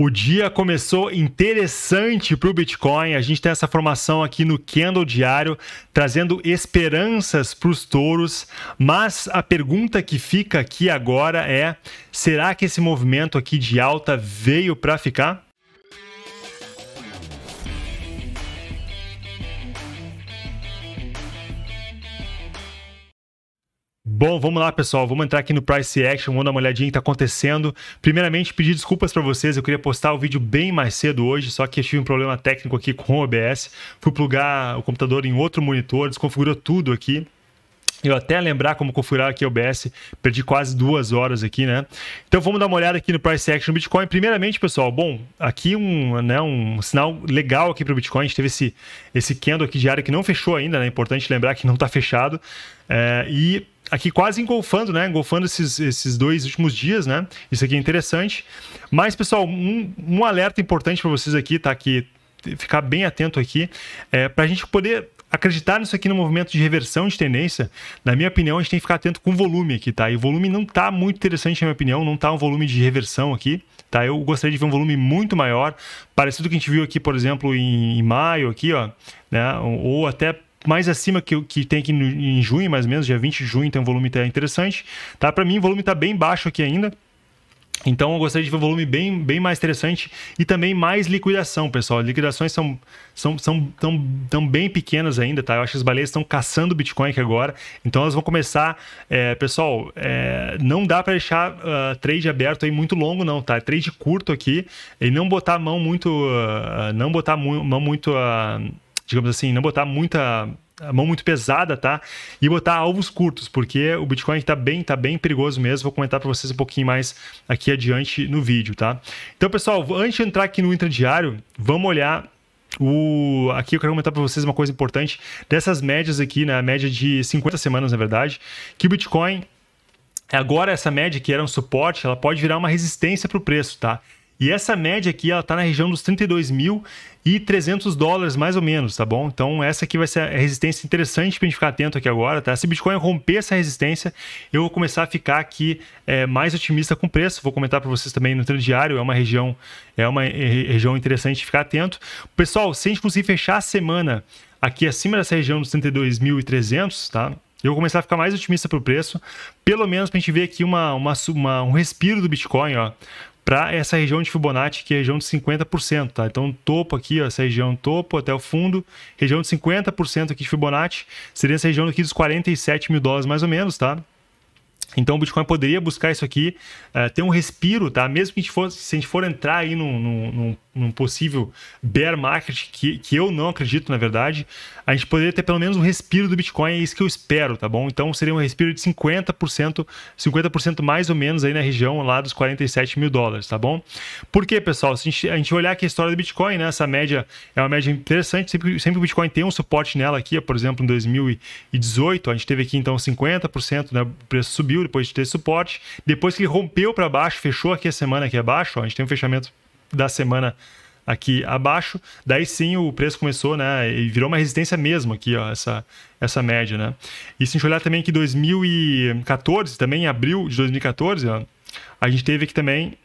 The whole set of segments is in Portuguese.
O dia começou interessante para o Bitcoin. A gente tem essa formação aqui no candle diário, trazendo esperanças para os touros. Mas a pergunta que fica aqui agora é: será que esse movimento aqui de alta veio para ficar? Bom, vamos lá, pessoal. Vamos entrar aqui no Price Action, vamos dar uma olhadinha que está acontecendo. Primeiramente, pedir desculpas para vocês. Eu queria postar o vídeo bem mais cedo hoje, só que eu tive um problema técnico aqui com o OBS. Fui plugar o computador em outro monitor, desconfigurou tudo aqui. Eu até lembrar como configurar aqui o OBS, perdi quase duas horas aqui, né? Então vamos dar uma olhada aqui no Price Action Bitcoin. Primeiramente, pessoal, bom, aqui um, né, um sinal legal aqui para o Bitcoin. A gente teve esse, esse candle aqui diário que não fechou ainda, né? Importante lembrar que não está fechado. É, e aqui quase engolfando, né? Engolfando esses, esses dois últimos dias, né? Isso aqui é interessante. Mas, pessoal, um, um alerta importante para vocês aqui, tá? Que ficar bem atento aqui, é, para a gente poder acreditar nisso aqui no movimento de reversão de tendência, na minha opinião, a gente tem que ficar atento com o volume aqui, tá? E o volume não tá muito interessante, na minha opinião, não tá um volume de reversão aqui, tá? Eu gostaria de ver um volume muito maior, parecido com o que a gente viu aqui, por exemplo, em, em maio, aqui, ó, né? Ou, até mais acima que, que tem aqui em junho, mais ou menos, dia 20 de junho, tem um volume até interessante, tá? Para mim, o volume tá bem baixo aqui ainda, então eu gostaria de ver um volume bem, bem mais interessante e também mais liquidação, pessoal. Liquidações são, são, são tão, tão bem pequenas ainda, tá? Eu acho que as baleias estão caçando Bitcoin aqui agora. Então elas vão começar. É, pessoal, é, não dá para deixar uh, trade aberto aí muito longo, não, tá? Trade curto aqui e não botar a mão muito. Uh, não botar mão muito. Uh, digamos assim, não botar muita a mão muito pesada, tá? E botar alvos curtos, porque o Bitcoin está bem, tá bem perigoso mesmo. Vou comentar para vocês um pouquinho mais aqui adiante no vídeo, tá? Então, pessoal, antes de entrar aqui no intradiário, vamos olhar o... Aqui eu quero comentar para vocês uma coisa importante dessas médias aqui, né? A média de 50 semanas, na verdade, que o Bitcoin agora essa média que era um suporte, ela pode virar uma resistência para o preço, tá? E essa média aqui, ela está na região dos 32.300 dólares, mais ou menos, tá bom? Então, essa aqui vai ser a resistência interessante para a gente ficar atento aqui agora, tá? Se Bitcoin romper essa resistência, eu vou começar a ficar aqui é, mais otimista com o preço. Vou comentar para vocês também no treino diário, é uma região, é uma região interessante de ficar atento. Pessoal, se a gente conseguir fechar a semana aqui acima dessa região dos 32.300, tá? Eu vou começar a ficar mais otimista para o preço, pelo menos para a gente ver aqui uma, uma, uma, um respiro do Bitcoin, ó para essa região de Fibonacci, que é a região de 50%, tá? Então, topo aqui, ó, essa região topo até o fundo, região de 50% aqui de Fibonacci, seria essa região aqui dos 47 mil dólares mais ou menos, tá? Então o Bitcoin poderia buscar isso aqui, uh, ter um respiro, tá? Mesmo que a gente for, se a gente for entrar aí num, num, num, possível bear market, que, que eu não acredito, na verdade, a gente poderia ter pelo menos um respiro do Bitcoin, é isso que eu espero, tá bom? Então seria um respiro de 50%, 50% mais ou menos aí na região lá dos 47 mil dólares, tá bom? Por quê, pessoal? Se a gente, a gente olhar aqui a história do Bitcoin, né? Essa média é uma média interessante, sempre, sempre o Bitcoin tem um suporte nela aqui, por exemplo, em 2018, a gente teve aqui então 50%, né? O preço subiu subiu depois de ter suporte. Depois que ele rompeu para baixo, fechou aqui a semana aqui abaixo, ó, a gente tem um fechamento da semana aqui abaixo, daí sim o preço começou, né, e virou uma resistência mesmo aqui, ó, essa, essa média, né. E se a gente olhar também que 2014, também em abril de 2014, ó, a gente teve aqui também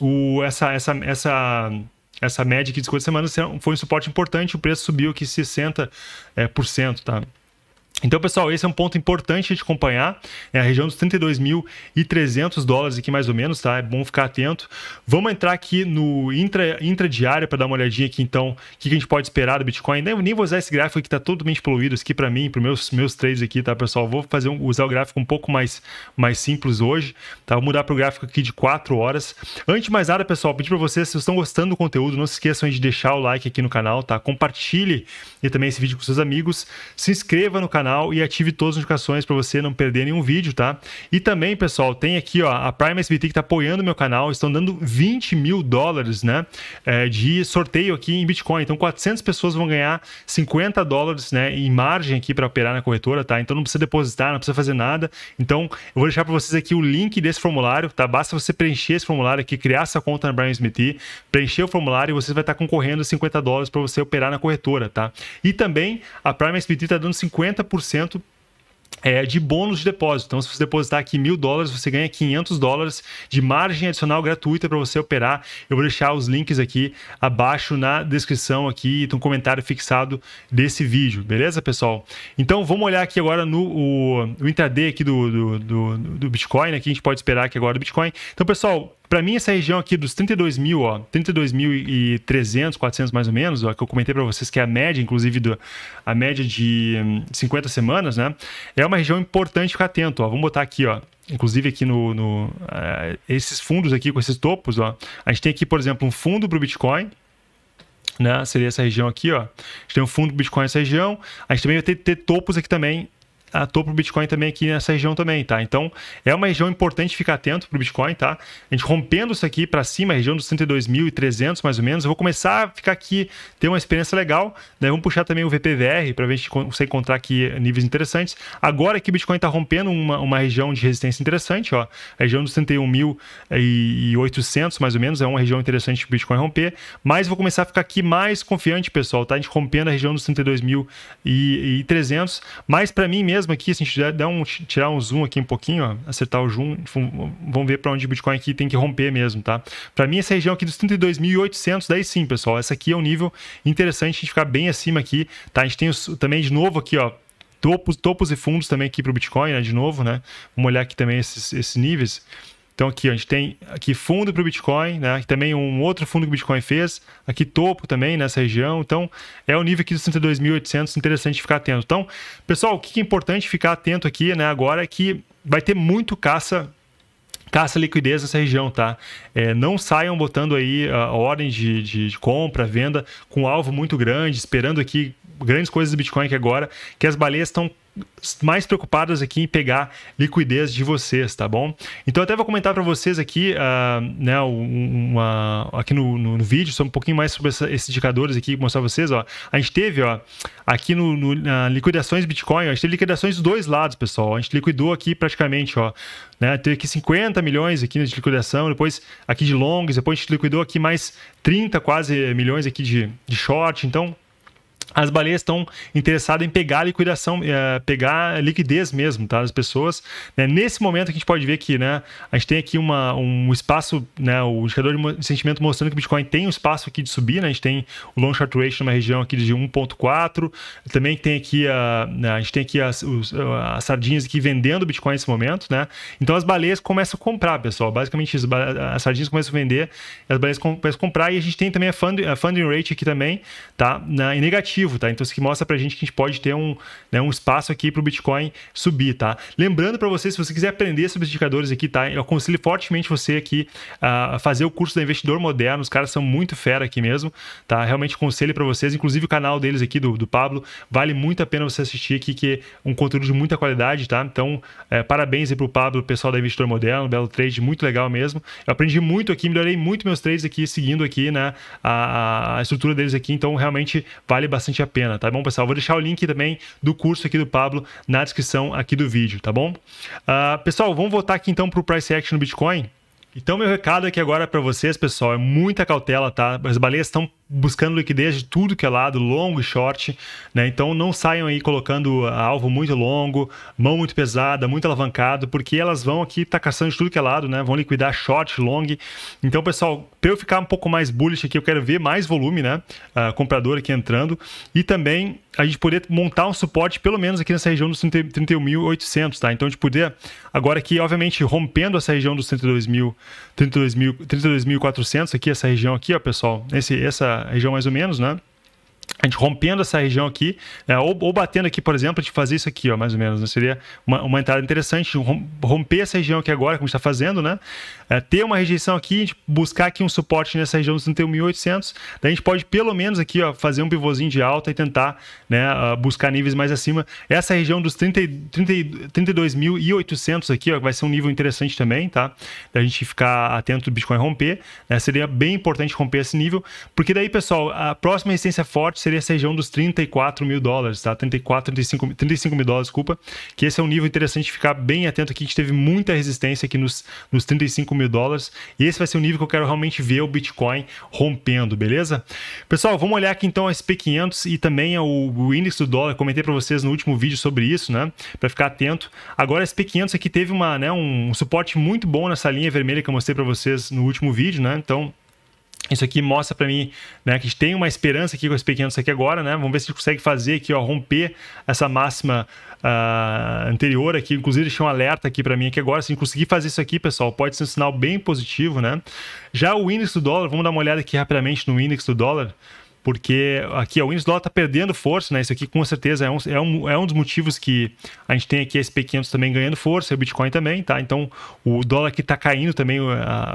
o, essa, essa, essa, essa média aqui de 50 semanas foi um suporte importante, o preço subiu aqui 60%, é, por cento, tá. Então, pessoal, esse é um ponto importante de acompanhar. É a região dos 32.300 dólares aqui, mais ou menos, tá? É bom ficar atento. Vamos entrar aqui no intra, intradiário para dar uma olhadinha aqui, então, o que a gente pode esperar do Bitcoin. Nem, nem vou usar esse gráfico que está totalmente poluído aqui para mim, para meus meus trades aqui, tá, pessoal? Vou fazer um, usar o gráfico um pouco mais, mais simples hoje, tá? Vou mudar para o gráfico aqui de 4 horas. Antes de mais nada, pessoal, pedir para vocês, se vocês estão gostando do conteúdo, não se esqueçam de deixar o like aqui no canal, tá? Compartilhe e também esse vídeo com seus amigos. Se inscreva no canal canal e ative todas as notificações para você não perder nenhum vídeo, tá? E também, pessoal, tem aqui ó, a Prime SBT que está apoiando o meu canal, estão dando 20 mil dólares, né? É, de sorteio aqui em Bitcoin. Então, 400 pessoas vão ganhar 50 dólares, né? Em margem aqui para operar na corretora, tá? Então, não precisa depositar, não precisa fazer nada. Então, eu vou deixar para vocês aqui o link desse formulário, tá? Basta você preencher esse formulário aqui, criar essa conta na Prime SBT, preencher o formulário e você vai estar concorrendo a 50 dólares para você operar na corretora, tá? E também a Prime SBT está dando 50% é, de bônus de depósito. Então, se você depositar aqui mil dólares, você ganha 500 dólares de margem adicional gratuita para você operar. Eu vou deixar os links aqui abaixo na descrição aqui, no comentário fixado desse vídeo, beleza, pessoal? Então, vamos olhar aqui agora no o, o intraday aqui do, do, do, do Bitcoin, aqui a gente pode esperar aqui agora do Bitcoin. Então, pessoal, para mim, essa região aqui dos 32 mil, ó, 32.300, 400 mais ou menos, ó, que eu comentei para vocês que é a média, inclusive, do, a média de 50 hum, semanas, né? É uma região importante ficar atento, ó. Vamos botar aqui, ó. Inclusive aqui no, no uh, esses fundos aqui com esses topos, ó. A gente tem aqui, por exemplo, um fundo para o Bitcoin, né? Seria essa região aqui, ó. A gente tem um fundo Bitcoin nessa região. A gente também vai ter, ter topos aqui também a topo Bitcoin também aqui nessa região também, tá? Então, é uma região importante ficar atento para o Bitcoin, tá? A gente rompendo isso aqui para cima, a região dos 32.300 mais ou menos, eu vou começar a ficar aqui, ter uma experiência legal, né? Vamos puxar também o VPVR para ver se a gente consegue encontrar aqui níveis interessantes. Agora que o Bitcoin está rompendo uma, uma região de resistência interessante, ó, a região dos 31.800 mais ou menos, é uma região interessante para o Bitcoin romper, mas vou começar a ficar aqui mais confiante, pessoal, tá? A gente rompendo a região dos 32.300, mas para mim mesmo mesmo aqui, se a gente der um, tirar um zoom aqui um pouquinho, ó, acertar o zoom, vamos ver para onde o Bitcoin aqui tem que romper mesmo, tá? Para mim, essa região aqui dos 32.800, daí sim, pessoal, essa aqui é um nível interessante, a gente ficar bem acima aqui, tá? A gente tem os, também de novo aqui, ó, topos, topos e fundos também aqui para o Bitcoin, né, de novo, né? Vamos olhar aqui também esses, esses níveis. Então aqui a gente tem aqui fundo para o Bitcoin, né? Também um outro fundo que o Bitcoin fez, aqui topo também nessa região. Então é o nível aqui dos 32.800, interessante ficar atento. Então, pessoal, o que é importante ficar atento aqui, né? Agora é que vai ter muito caça caça liquidez nessa região, tá? É, não saiam botando aí a ordem de, de, de, compra, venda com alvo muito grande, esperando aqui grandes coisas do Bitcoin que agora, que as baleias estão mais preocupadas aqui em pegar liquidez de vocês, tá bom? Então até vou comentar para vocês aqui, uh, né, uma, aqui no, no, no, vídeo, sobre um pouquinho mais sobre essa, esses indicadores aqui, mostrar vocês, ó. A gente teve, ó, aqui no, no liquidações Bitcoin, ó, a gente teve liquidações dos dois lados, pessoal. A gente liquidou aqui praticamente, ó, né, teve aqui 50 milhões aqui de liquidação, depois aqui de longs, depois a gente liquidou aqui mais 30 quase milhões aqui de, de short, então as baleias estão interessadas em pegar liquidação, é, pegar liquidez mesmo, tá? As pessoas. Né? Nesse momento a gente pode ver que né, a gente tem aqui uma, um espaço, né, o indicador de sentimento mostrando que o Bitcoin tem um espaço aqui de subir, né? A gente tem o long short ratio numa região aqui de 1.4, também tem aqui a, né, a gente tem aqui as, os, as sardinhas aqui vendendo Bitcoin nesse momento, né? Então as baleias começam a comprar, pessoal. Basicamente isso, as sardinhas começam a vender, as baleias começam a comprar e a gente tem também a funding, a funding rate aqui também, tá? Na, em negativo positivo, tá? Então isso aqui mostra pra gente que a gente pode ter um, né, um espaço aqui para o Bitcoin subir, tá? Lembrando para você, se você quiser aprender sobre os indicadores aqui, tá? Eu aconselho fortemente você aqui a fazer o curso da Investidor Moderno, os caras são muito fera aqui mesmo, tá? Realmente aconselho para vocês, inclusive o canal deles aqui, do, do Pablo, vale muito a pena você assistir aqui, que é um conteúdo de muita qualidade, tá? Então, é, parabéns aí pro Pablo, pessoal da Investidor Moderno, belo trade, muito legal mesmo. Eu aprendi muito aqui, melhorei muito meus trades aqui, seguindo aqui, né, a, a estrutura deles aqui, então realmente vale bastante bastante a pena, tá bom, pessoal? Vou deixar o link também do curso aqui do Pablo na descrição aqui do vídeo, tá bom? Uh, pessoal, vamos voltar aqui então para o Price Action no Bitcoin. Então, meu recado aqui agora para vocês, pessoal, é muita cautela, tá? As baleias estão buscando liquidez de tudo que é lado, longo e short, né? Então não saiam aí colocando alvo muito longo, mão muito pesada, muito alavancado, porque elas vão aqui tá caçando de tudo que é lado, né? Vão liquidar short, long. Então, pessoal, para eu ficar um pouco mais bullish aqui, eu quero ver mais volume, né? Uh, comprador aqui entrando e também a gente poder montar um suporte pelo menos aqui nessa região dos 31.800, tá? Então a gente poder agora aqui, obviamente, rompendo essa região dos 32.000, 32.400 32 aqui, essa região aqui, ó, pessoal, esse, essa região mais ou menos, né? A gente rompendo essa região aqui, né, ou, ou, batendo aqui, por exemplo, gente fazer isso aqui, ó, mais ou menos, né, seria uma, uma, entrada interessante, romper essa região aqui agora, como a gente está fazendo, né, é, ter uma rejeição aqui, a gente buscar aqui um suporte nessa região dos 31.800, daí a gente pode pelo menos aqui, ó, fazer um pivôzinho de alta e tentar, né, buscar níveis mais acima. Essa região dos 30, 30, 32.800 aqui, ó, vai ser um nível interessante também, tá, da gente ficar atento do Bitcoin romper, né, seria bem importante romper esse nível, porque daí, pessoal, a próxima resistência forte seria essa região dos 34 mil dólares, tá? 34, 35, 35 mil dólares, desculpa. Que esse é um nível interessante ficar bem atento aqui. Gente teve muita resistência aqui nos, nos 35 mil dólares. E esse vai ser o nível que eu quero realmente ver o Bitcoin rompendo, beleza? Pessoal, vamos olhar aqui então a SP500 e também o, o índice do dólar. Comentei para vocês no último vídeo sobre isso, né? Para ficar atento. Agora a SP500 aqui teve uma, né, um suporte muito bom nessa linha vermelha que eu mostrei para vocês no último vídeo, né? Então isso aqui mostra para mim né, que a gente tem uma esperança aqui com esse pequeno aqui agora, né? Vamos ver se a gente consegue fazer aqui, ó, romper essa máxima uh, anterior aqui. Inclusive, deixei um alerta aqui para mim aqui agora. Se a gente conseguir fazer isso aqui, pessoal, pode ser um sinal bem positivo, né? Já o índice do dólar, vamos dar uma olhada aqui rapidamente no índice do dólar porque aqui o índice dólar está perdendo força, né? Isso aqui com certeza é um, é, um, é um dos motivos que a gente tem aqui a SP500 também ganhando força, o Bitcoin também, tá? Então o dólar aqui está caindo também o,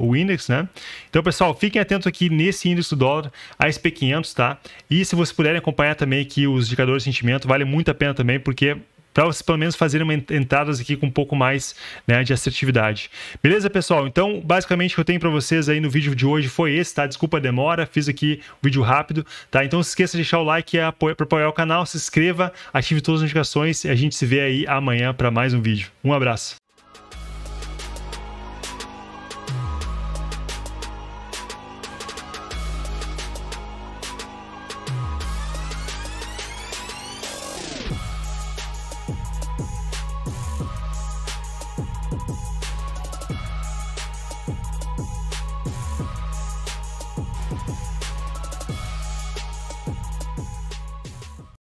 o índice, né? Então, pessoal, fiquem atentos aqui nesse índice do dólar, a SP500, tá? E se vocês puderem acompanhar também aqui os indicadores de sentimento, vale muito a pena também, porque para pelo menos fazerem uma entradas aqui com um pouco mais né, de assertividade. Beleza, pessoal? Então, basicamente o que eu tenho para vocês aí no vídeo de hoje foi esse, tá? Desculpa a demora, fiz aqui um vídeo rápido, tá? Então, não se esqueça de deixar o like para apoiar o canal, se inscreva, ative todas as notificações e a gente se vê aí amanhã para mais um vídeo. Um abraço.